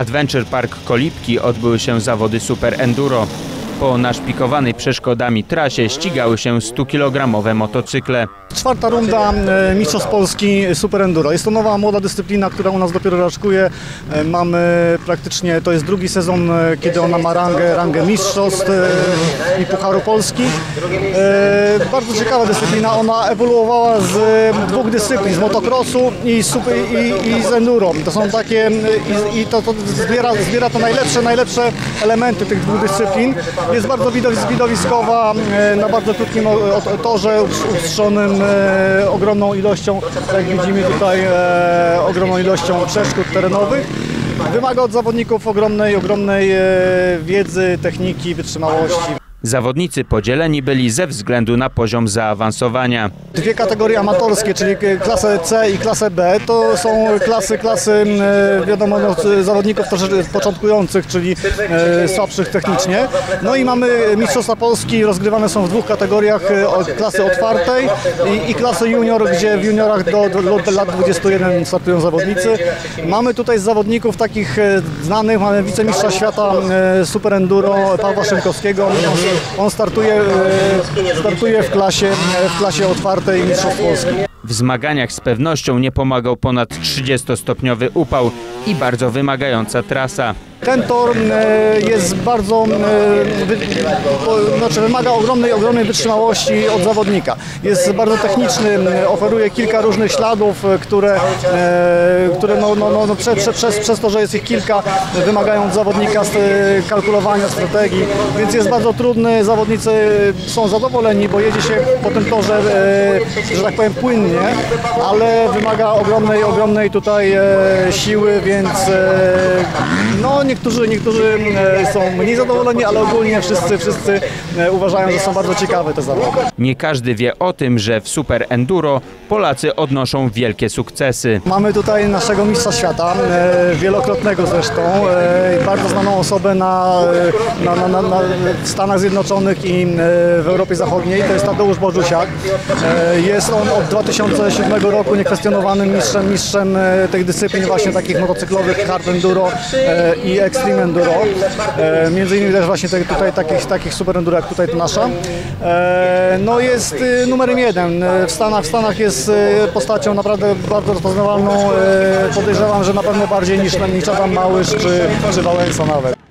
Adventure Park Kolibki odbyły się zawody Super Enduro. Po naszpikowanej przeszkodami trasie ścigały się 100-kilogramowe motocykle. Czwarta runda e, Mistrzostw Polski Super Enduro. Jest to nowa, młoda dyscyplina, która u nas dopiero raczkuje. E, Mamy praktycznie, to jest drugi sezon, e, kiedy ona ma rangę, rangę mistrzostw i Pucharu Polski. Bardzo ciekawa dyscyplina, ona ewoluowała z dwóch dyscyplin, z motocrossu i, super, i, i z enduro. To są takie, i, i to, to zbiera, zbiera to najlepsze, najlepsze elementy tych dwóch dyscyplin. Jest bardzo widow- widowiskowa, e, na bardzo krótkim torze ustrzonym e, ogromną ilością, jak widzimy tutaj, e, ogromną ilością przeszkód terenowych. Wymaga od zawodników ogromnej, ogromnej wiedzy, techniki, wytrzymałości. Zawodnicy podzieleni byli ze względu na poziom zaawansowania. Dwie kategorie amatorskie, czyli klasę C i klasę B, to są klasy, klasy e, wiadomo, no, zawodników początkujących, czyli e, słabszych technicznie. No i mamy Mistrzostwa Polski, rozgrywane są w dwóch kategoriach, e, klasy otwartej i, i klasy junior, gdzie w juniorach do, do, lat 21 startują zawodnicy. Mamy tutaj z zawodników takich znanych, mamy wicemistrza świata Super Enduro Pawła Szynkowskiego. On, startuje, e, startuje w klasie, w klasie otwartej Mistrzostw Polski. W zmaganiach z pewnością nie pomagał ponad 30-stopniowy upał i bardzo wymagająca trasa. Ten tor e, jest bardzo, e, znaczy wymaga ogromnej, ogromnej wytrzymałości od zawodnika. Jest bardzo techniczny, e, oferuje kilka różnych śladów, które, które no, no, no, no, prze, prze, przez, przez to, że jest ich kilka, wymagają od zawodnika kalkulowania strategii, więc jest bardzo trudny. Zawodnicy są zadowoleni, bo jedzie się po tym torze, że tak powiem, płynnie, ale wymaga ogromnej, ogromnej tutaj siły, więc no niektórzy, niektórzy e, są mniej zadowoleni, ale ogólnie wszyscy, wszyscy e, uważają, że są bardzo ciekawe te zawody. Nie każdy wie o tym, że w Super Enduro Polacy odnoszą wielkie sukcesy. Mamy tutaj naszego mistrza świata, e, wielokrotnego zresztą, bardzo znaną osobę na, na, na, na, Stanach Zjednoczonych i w Europie Zachodniej, to jest Tadeusz Bożusiak. Jest on od 2007 roku niekwestionowanym mistrzem, mistrzem tych dyscyplin właśnie takich motocyklowych, hard enduro e, extreme enduro. E, Między innymi też właśnie te, tutaj takich, takich super enduro jak tutaj nasza. E, No jest y, numerem jeden. E, W Stanach, w Stanach jest e, postacią naprawdę bardzo rozpoznawalną. E, Podejrzewam, że na pewno bardziej niż, niż Adam Małysz czy, czy Wałęsa nawet.